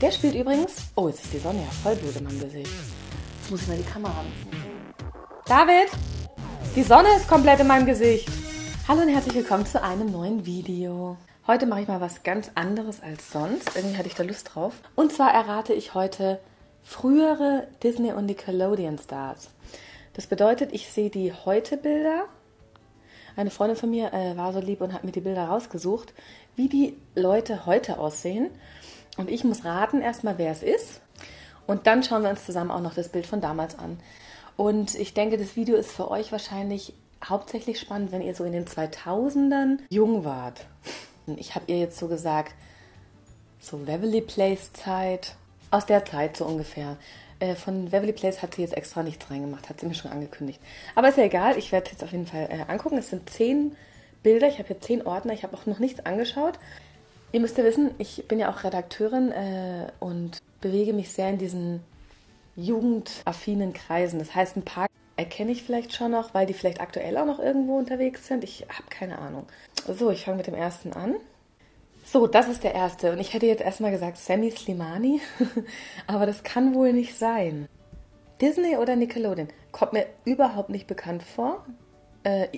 Der spielt übrigens. Oh, jetzt ist die Sonne ja voll blöd in meinem Gesicht. Jetzt muss ich mal die Kamera nutzen. David! Die Sonne ist komplett in meinem Gesicht. Hallo und herzlich willkommen zu einem neuen Video. Heute mache ich mal was ganz anderes als sonst. Irgendwie hatte ich da Lust drauf. Und zwar errate ich heute frühere Disney- und Nickelodeon-Stars. Das bedeutet, ich sehe die heute Bilder. Eine Freundin von mir äh, war so lieb und hat mir die Bilder rausgesucht, wie die Leute heute aussehen. Und ich muss raten erstmal, wer es ist. Und dann schauen wir uns zusammen auch noch das Bild von damals an. Und ich denke, das Video ist für euch wahrscheinlich hauptsächlich spannend, wenn ihr so in den 2000ern jung wart. Ich habe ihr jetzt so gesagt, so Waverly Place Zeit, aus der Zeit so ungefähr. Äh, von Waverly Place hat sie jetzt extra nichts reingemacht, hat sie mir schon angekündigt. Aber ist ja egal, ich werde es jetzt auf jeden Fall äh, angucken. Es sind zehn Bilder, ich habe hier zehn Ordner, ich habe auch noch nichts angeschaut. Ihr müsst ja wissen, ich bin ja auch Redakteurin äh, und bewege mich sehr in diesen jugendaffinen Kreisen. Das heißt, ein paar erkenne ich vielleicht schon noch, weil die vielleicht aktuell auch noch irgendwo unterwegs sind. Ich habe keine Ahnung. So, ich fange mit dem ersten an. So, das ist der erste. Und ich hätte jetzt erstmal gesagt Sammy Slimani, aber das kann wohl nicht sein. Disney oder Nickelodeon? Kommt mir überhaupt nicht bekannt vor. Äh,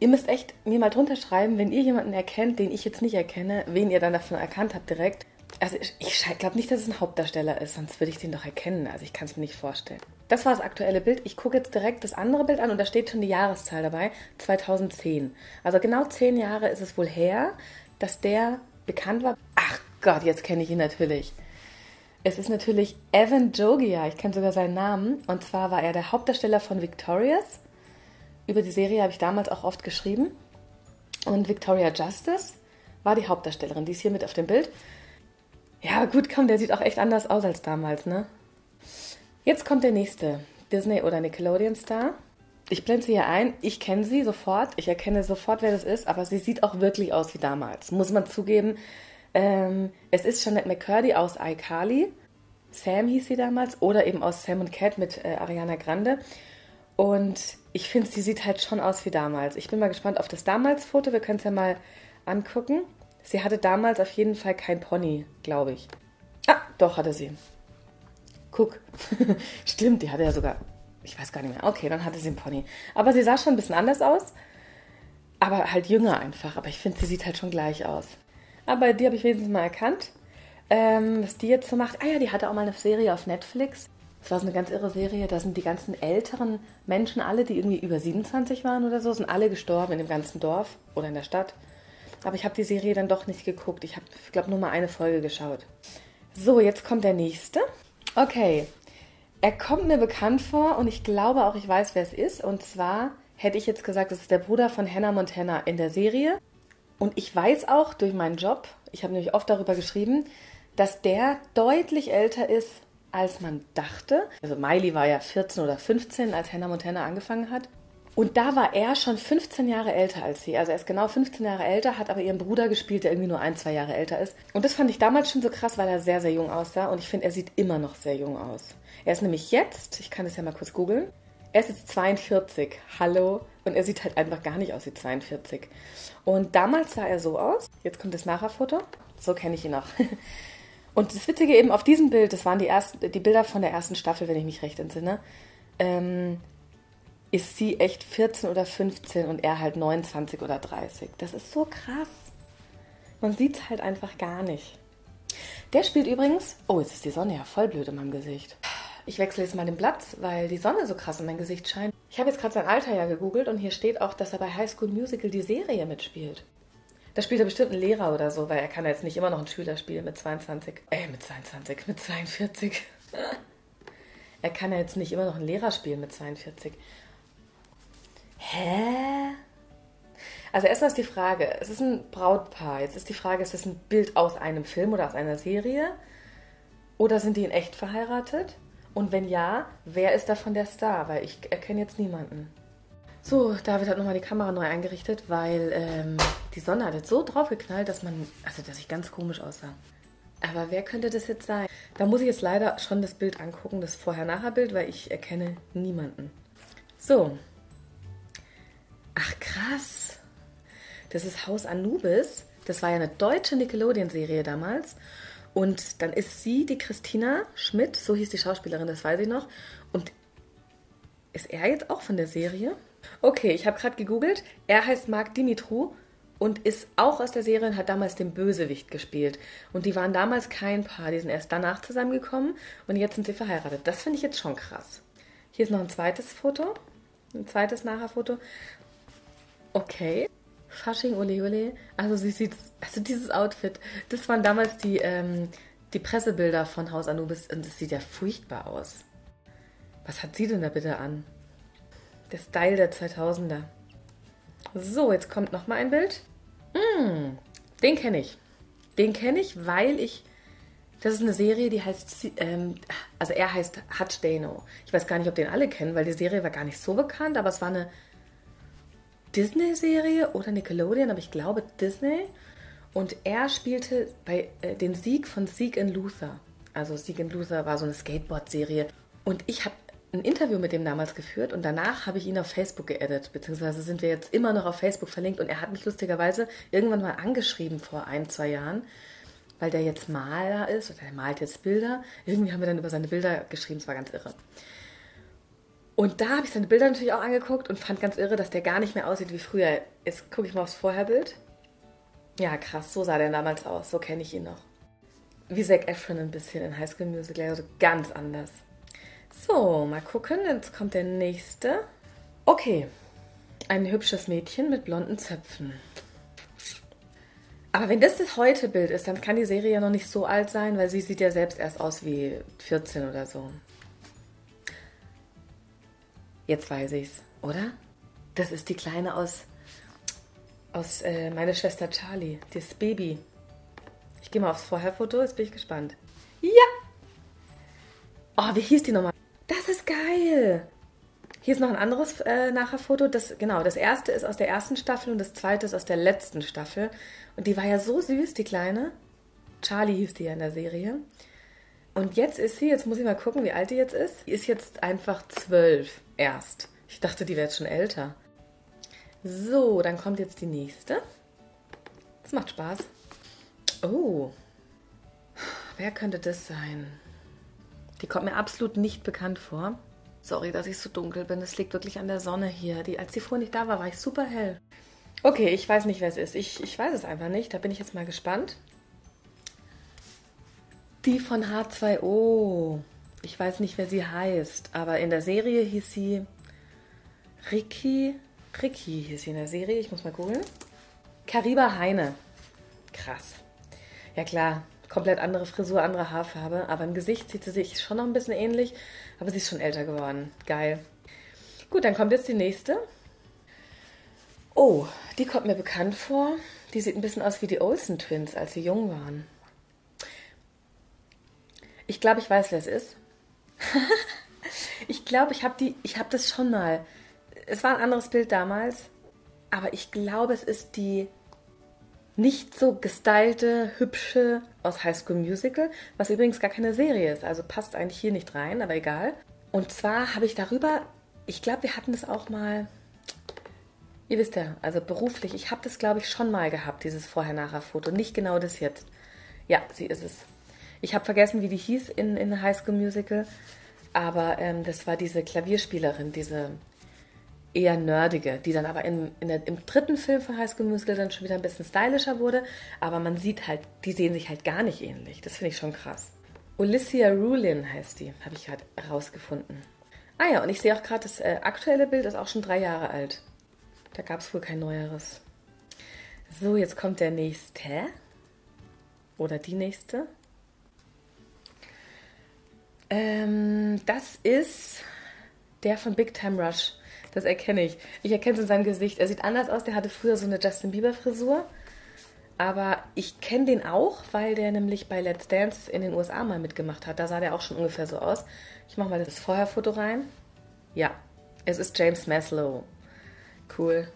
ihr müsst echt mir mal drunter schreiben, wenn ihr jemanden erkennt, den ich jetzt nicht erkenne, wen ihr dann davon erkannt habt direkt. Also ich, ich glaube nicht, dass es ein Hauptdarsteller ist, sonst würde ich den doch erkennen. Also ich kann es mir nicht vorstellen. Das war das aktuelle Bild. Ich gucke jetzt direkt das andere Bild an und da steht schon die Jahreszahl dabei, 2010. Also genau zehn Jahre ist es wohl her, dass der bekannt war. Ach Gott, jetzt kenne ich ihn natürlich. Es ist natürlich Evan Jogia, ich kenne sogar seinen Namen. Und zwar war er der Hauptdarsteller von Victorious. Über die Serie habe ich damals auch oft geschrieben. Und Victoria Justice war die Hauptdarstellerin, die ist hier mit auf dem Bild. Ja, gut, komm, der sieht auch echt anders aus als damals, ne? Jetzt kommt der nächste Disney- oder Nickelodeon-Star. Ich blende sie hier ein. Ich kenne sie sofort. Ich erkenne sofort, wer das ist. Aber sie sieht auch wirklich aus wie damals. Muss man zugeben. Ähm, es ist Jeanette McCurdy aus iCarly. Sam hieß sie damals. Oder eben aus Sam und Cat mit äh, Ariana Grande. Und ich finde, sie sieht halt schon aus wie damals. Ich bin mal gespannt auf das Damals-Foto. Wir können es ja mal angucken. Sie hatte damals auf jeden Fall kein Pony, glaube ich. Ah, doch, hatte sie. Guck. Stimmt, die hatte ja sogar ich weiß gar nicht mehr. Okay, dann hatte sie einen Pony. Aber sie sah schon ein bisschen anders aus. Aber halt jünger einfach. Aber ich finde, sie sieht halt schon gleich aus. Aber die habe ich wenigstens mal erkannt. Ähm, was die jetzt so macht. Ah ja, die hatte auch mal eine Serie auf Netflix. Das war so eine ganz irre Serie. Da sind die ganzen älteren Menschen, alle, die irgendwie über 27 waren oder so, sind alle gestorben in dem ganzen Dorf oder in der Stadt. Aber ich habe die Serie dann doch nicht geguckt. Ich habe, ich glaube, nur mal eine Folge geschaut. So, jetzt kommt der nächste. Okay, er kommt mir bekannt vor und ich glaube auch, ich weiß, wer es ist. Und zwar hätte ich jetzt gesagt, das ist der Bruder von Hannah Montana in der Serie. Und ich weiß auch durch meinen Job, ich habe nämlich oft darüber geschrieben, dass der deutlich älter ist, als man dachte. Also Miley war ja 14 oder 15, als Hannah Montana angefangen hat. Und da war er schon 15 Jahre älter als sie. Also er ist genau 15 Jahre älter, hat aber ihren Bruder gespielt, der irgendwie nur ein, zwei Jahre älter ist. Und das fand ich damals schon so krass, weil er sehr, sehr jung aussah. Und ich finde, er sieht immer noch sehr jung aus. Er ist nämlich jetzt, ich kann das ja mal kurz googeln, er ist jetzt 42. Hallo. Und er sieht halt einfach gar nicht aus wie 42. Und damals sah er so aus. Jetzt kommt das Nachherfoto. So kenne ich ihn noch. Und das Witzige eben auf diesem Bild, das waren die, ersten, die Bilder von der ersten Staffel, wenn ich mich recht entsinne. Ähm, ist sie echt 14 oder 15 und er halt 29 oder 30. Das ist so krass. Man sieht es halt einfach gar nicht. Der spielt übrigens. Oh, jetzt ist die Sonne ja voll blöd in meinem Gesicht. Ich wechsle jetzt mal den Platz, weil die Sonne so krass in mein Gesicht scheint. Ich habe jetzt gerade sein Alter ja gegoogelt und hier steht auch, dass er bei High School Musical die Serie mitspielt. Da spielt er bestimmt einen Lehrer oder so, weil er kann jetzt nicht immer noch einen Schüler spielen mit 22. Äh, mit 22, mit 42. er kann ja jetzt nicht immer noch einen Lehrer spielen mit 42. Hä? Also erstmal ist die Frage, es ist ein Brautpaar. Jetzt ist die Frage, ist das ein Bild aus einem Film oder aus einer Serie? Oder sind die in echt verheiratet? Und wenn ja, wer ist davon der Star? Weil ich erkenne jetzt niemanden. So, David hat nochmal die Kamera neu eingerichtet, weil ähm, die Sonne hat jetzt so drauf geknallt, dass man, also dass ich ganz komisch aussah. Aber wer könnte das jetzt sein? Da muss ich jetzt leider schon das Bild angucken, das Vorher-Nachher-Bild, weil ich erkenne niemanden. So, Ach krass. Das ist Haus Anubis. Das war ja eine deutsche Nickelodeon-Serie damals. Und dann ist sie die Christina Schmidt, so hieß die Schauspielerin, das weiß ich noch. Und ist er jetzt auch von der Serie? Okay, ich habe gerade gegoogelt. Er heißt Marc Dimitru und ist auch aus der Serie und hat damals den Bösewicht gespielt. Und die waren damals kein Paar, die sind erst danach zusammengekommen und jetzt sind sie verheiratet. Das finde ich jetzt schon krass. Hier ist noch ein zweites Foto, ein zweites Nachherfoto. Okay. Fasching Ole Ole. Also sie sieht, also dieses Outfit, das waren damals die, ähm, die Pressebilder von Haus Anubis und das sieht ja furchtbar aus. Was hat sie denn da bitte an? Der Style der 2000er. So, jetzt kommt noch mal ein Bild. Mm, den kenne ich. Den kenne ich, weil ich. Das ist eine Serie, die heißt. Ähm, also er heißt Hutch Dano. Ich weiß gar nicht, ob den alle kennen, weil die Serie war gar nicht so bekannt, aber es war eine Disney-Serie oder Nickelodeon, aber ich glaube Disney. Und er spielte bei äh, den Sieg von Sieg and Luther. Also Sieg and Luther war so eine Skateboard-Serie. Und ich habe ein Interview mit dem damals geführt und danach habe ich ihn auf Facebook geedit, beziehungsweise sind wir jetzt immer noch auf Facebook verlinkt und er hat mich lustigerweise irgendwann mal angeschrieben vor ein, zwei Jahren, weil der jetzt Maler ist oder er malt jetzt Bilder. Irgendwie haben wir dann über seine Bilder geschrieben, es war ganz irre. Und da habe ich seine Bilder natürlich auch angeguckt und fand ganz irre, dass der gar nicht mehr aussieht wie früher. Jetzt gucke ich mal aufs Vorherbild. Ja, krass, so sah der damals aus, so kenne ich ihn noch. Wie Zac Efron ein bisschen in High School Musical, also ganz anders. So, mal gucken. Jetzt kommt der nächste. Okay. Ein hübsches Mädchen mit blonden Zöpfen. Aber wenn das das heute Bild ist, dann kann die Serie ja noch nicht so alt sein, weil sie sieht ja selbst erst aus wie 14 oder so. Jetzt weiß ich's, oder? Das ist die Kleine aus, aus äh, meine Schwester Charlie, das Baby. Ich gehe mal aufs Vorherfoto, jetzt bin ich gespannt. Ja! Oh, wie hieß die nochmal? Geil. Hier ist noch ein anderes äh, Nachherfoto. Das, genau, das erste ist aus der ersten Staffel und das zweite ist aus der letzten Staffel. Und die war ja so süß, die Kleine. Charlie hieß die ja in der Serie. Und jetzt ist sie, jetzt muss ich mal gucken, wie alt die jetzt ist. Die ist jetzt einfach zwölf erst. Ich dachte, die wäre jetzt schon älter. So, dann kommt jetzt die nächste. Das macht Spaß. Oh. Wer könnte das sein? Die kommt mir absolut nicht bekannt vor. Sorry, dass ich so dunkel bin. Es liegt wirklich an der Sonne hier. Die, als die vorhin nicht da war, war ich super hell. Okay, ich weiß nicht, wer es ist. Ich, ich weiß es einfach nicht. Da bin ich jetzt mal gespannt. Die von H2O. Ich weiß nicht, wer sie heißt, aber in der Serie hieß sie Ricky. Ricky hieß sie in der Serie. Ich muss mal googeln. Kariba Heine. Krass. Ja klar, komplett andere Frisur, andere Haarfarbe, aber im Gesicht sieht sie sich schon noch ein bisschen ähnlich, aber sie ist schon älter geworden. Geil. Gut, dann kommt jetzt die nächste. Oh, die kommt mir bekannt vor. Die sieht ein bisschen aus wie die Olsen Twins, als sie jung waren. Ich glaube, ich weiß, wer es ist. ich glaube, ich habe habe das schon mal. Es war ein anderes Bild damals, aber ich glaube, es ist die nicht so gestylte, hübsche aus High School Musical, was übrigens gar keine Serie ist, also passt eigentlich hier nicht rein, aber egal. Und zwar habe ich darüber, ich glaube, wir hatten das auch mal, ihr wisst ja, also beruflich, ich habe das, glaube ich, schon mal gehabt, dieses Vorher-Nachher-Foto, nicht genau das jetzt. Ja, sie ist es. Ich habe vergessen, wie die hieß in, in High School Musical, aber ähm, das war diese Klavierspielerin, diese eher nerdige, die dann aber in, in der, im dritten Film von High School Musical dann schon wieder ein bisschen stylischer wurde. Aber man sieht halt, die sehen sich halt gar nicht ähnlich. Das finde ich schon krass. Alicia Rulin heißt die, habe ich gerade herausgefunden. Ah ja, und ich sehe auch gerade, das äh, aktuelle Bild ist auch schon drei Jahre alt. Da gab es wohl kein neueres. So, jetzt kommt der nächste. Oder die nächste. Ähm, das ist der von Big Time Rush. Das erkenne ich. Ich erkenne es in seinem Gesicht. Er sieht anders aus. Der hatte früher so eine Justin Bieber-Frisur. Aber ich kenne den auch, weil der nämlich bei Let's Dance in den USA mal mitgemacht hat. Da sah der auch schon ungefähr so aus. Ich mache mal das Vorherfoto rein. Ja, es ist James Maslow. Cool.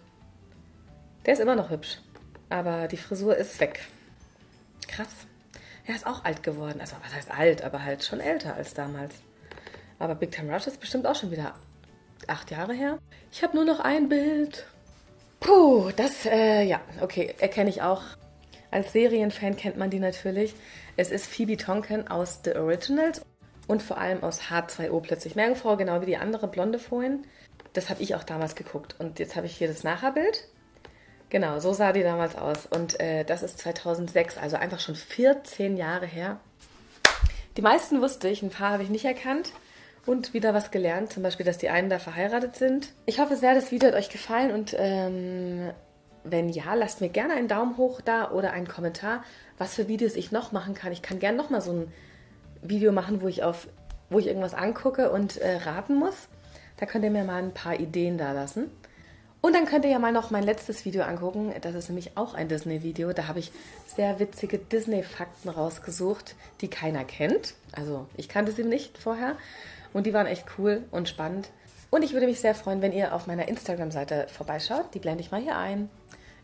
Der ist immer noch hübsch. Aber die Frisur ist weg. Krass. Er ist auch alt geworden. Also, was heißt alt? Aber halt schon älter als damals. Aber Big Time Rush ist bestimmt auch schon wieder acht Jahre her. Ich habe nur noch ein Bild. Puh, das, äh, ja, okay, erkenne ich auch. Als Serienfan kennt man die natürlich. Es ist Phoebe Tonkin aus The Originals und vor allem aus H2O plötzlich Meerjungfrau, genau wie die andere blonde vorhin. Das habe ich auch damals geguckt. Und jetzt habe ich hier das Nachherbild. Genau, so sah die damals aus. Und äh, das ist 2006, also einfach schon 14 Jahre her. Die meisten wusste ich, ein paar habe ich nicht erkannt. Und wieder was gelernt, zum Beispiel, dass die einen da verheiratet sind. Ich hoffe sehr, das Video hat euch gefallen und ähm, wenn ja, lasst mir gerne einen Daumen hoch da oder einen Kommentar, was für Videos ich noch machen kann. Ich kann gerne noch mal so ein Video machen, wo ich auf, wo ich irgendwas angucke und äh, raten muss. Da könnt ihr mir mal ein paar Ideen da lassen. Und dann könnt ihr ja mal noch mein letztes Video angucken. Das ist nämlich auch ein Disney-Video. Da habe ich sehr witzige Disney-Fakten rausgesucht, die keiner kennt. Also ich kannte sie nicht vorher. Und die waren echt cool und spannend. Und ich würde mich sehr freuen, wenn ihr auf meiner Instagram-Seite vorbeischaut. Die blende ich mal hier ein.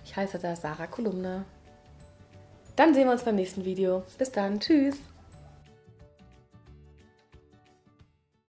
Ich heiße da Sarah Kolumne. Dann sehen wir uns beim nächsten Video. Bis dann. Tschüss.